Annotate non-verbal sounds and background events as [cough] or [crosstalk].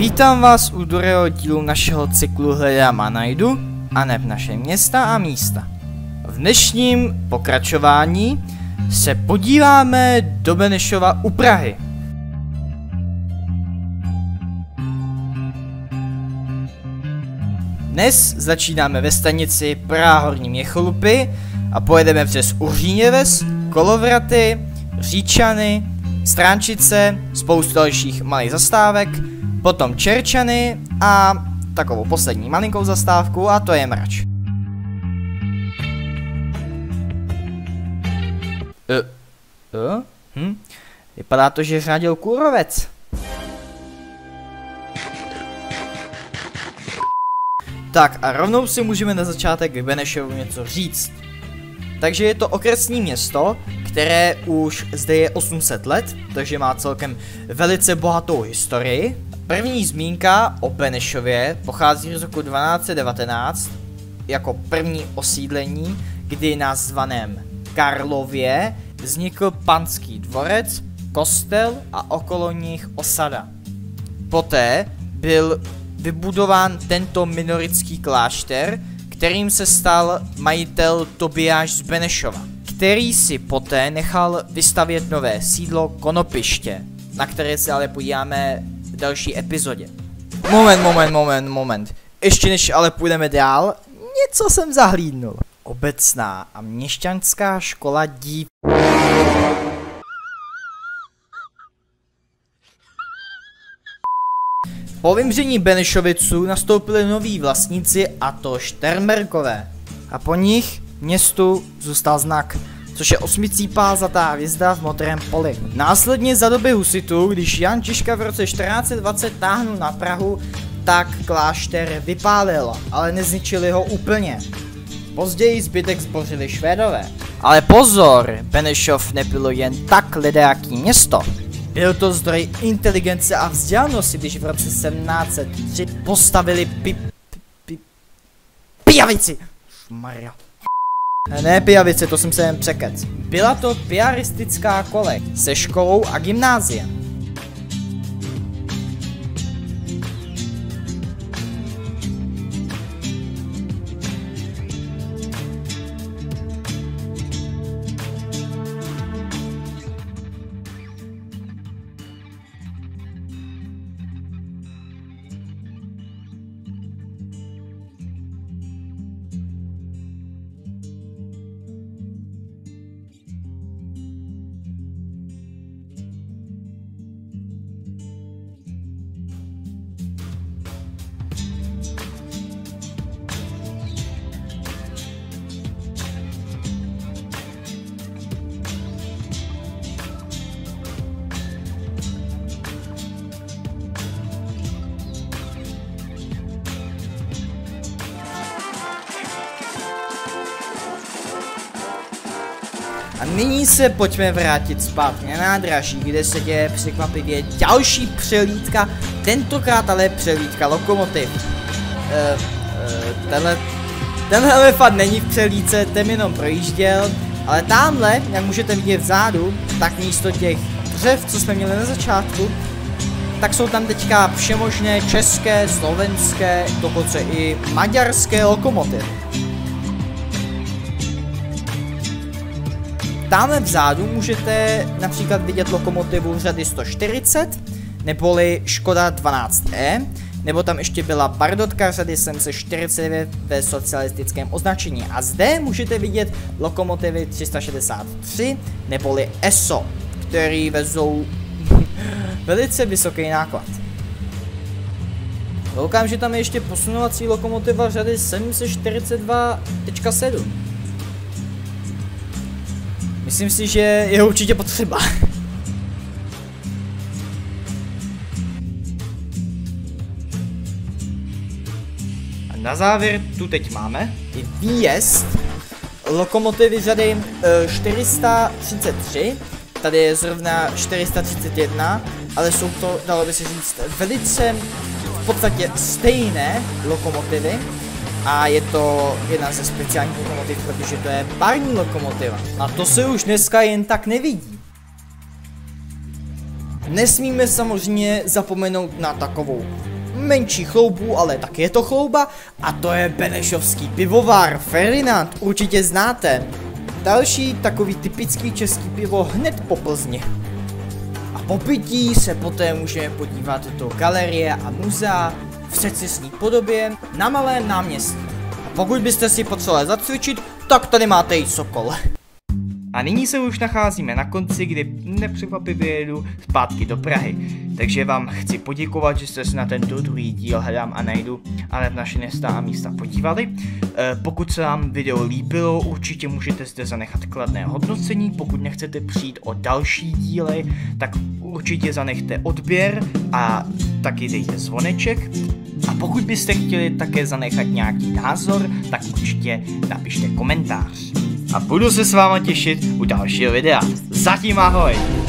Vítám vás u druhého dílu našeho cyklu Hledám a najdu, a ne v naše města a místa. V dnešním pokračování se podíváme do Benešova u Prahy. Dnes začínáme ve stanici Praha Horní Měcholupy a pojedeme přes Uříněves, Kolovraty, Říčany, Stránčice, spoustu dalších malých zastávek, potom Čerčany a takovou poslední malinkou zastávku a to je Mrač. E, e, hm? Vypadá to, že řádil kůrovec. Tak a rovnou si můžeme na začátek Benešovu něco říct. Takže je to okresní město, které už zde je 800 let, takže má celkem velice bohatou historii. První zmínka o Benešově pochází z roku 1219 jako první osídlení, kdy na zvaném Karlově vznikl panský dvorec, kostel a okolo nich osada. Poté byl vybudován tento minorický klášter, kterým se stal majitel Tobiáš z Benešova, který si poté nechal vystavět nové sídlo Konopiště, na které se ale podíváme další epizodě. Moment, moment, moment, moment. Ještě než ale půjdeme dál, něco jsem zahlídnul. Obecná a měšťanská škola dív... Po vymření Benešoviců nastoupili noví vlastníci a to Šternbergové. A po nich městu zůstal znak, což je osmicípá zlatá hvězda v modrém poli. Následně za doby husitů, když Jan Čiška v roce 1420 táhnul na Prahu, tak klášter vypálil, ale nezničili ho úplně. Později zbytek zbořili Švédové. Ale pozor, Benešov nebylo jen tak ledajaký město. Byl to zdroj inteligence a vzdělanosti, když v roce 1703 postavili pi... pi... pi... pijavici! Maria. Ne pijavice, to jsem se jen překec. Byla to piaristická kolej se školou a gymnáziem. A nyní se pojďme vrátit zpátky na nádraží, kde se děje překvapivě další přelídka, tentokrát ale přelídka lokomotiv. Uh, uh, tenhle, tenhle elefant není v přelídce, ten jenom projížděl, ale tamhle, jak můžete vidět vzadu, tak místo těch dřev, co jsme měli na začátku, tak jsou tam teďka všemožné české, slovenské, dokonce i maďarské lokomotivy. Tamhle vzadu můžete například vidět lokomotivu řady 140, neboli Škoda 12E, nebo tam ještě byla Bardotka řady 749 ve socialistickém označení. A zde můžete vidět lokomotivy 363, neboli ESO, který vezou [laughs] velice vysoký náklad. Koukám, že tam je ještě posunovací lokomotiva řady 742.7. Myslím si, že je určitě potřeba. A na závěr tu teď máme výjezd lokomotivy řady uh, 433. Tady je zrovna 431, ale jsou to, dalo by se říct, velice v podstatě stejné lokomotivy a je to jedna ze speciálních lokomotiv, protože to je parní lokomotiva. A to se už dneska jen tak nevidí. Nesmíme samozřejmě zapomenout na takovou menší chloubů, ale tak je to chlouba a to je Benešovský pivovar Ferdinand, určitě znáte. Další takový typický český pivo hned po Plzni. A po pití se poté můžeme podívat do galerie a muzea v secesní podobě na malém náměstí. A pokud byste si potřebovali zacvičit, tak tady máte i Sokol. A nyní se už nacházíme na konci, kdy nepřekvapivě jedu zpátky do Prahy. Takže vám chci poděkovat, že jste se na tento druhý díl hledám a najdu, ale v naše města a místa podívali. E, pokud se vám video líbilo, určitě můžete zde zanechat kladné hodnocení. Pokud nechcete přijít o další díly, tak určitě zanechte odběr a taky dejte zvoneček. A pokud byste chtěli také zanechat nějaký názor, tak určitě napište komentář a budu se s váma těšit u dalšího videa. Zatím ahoj!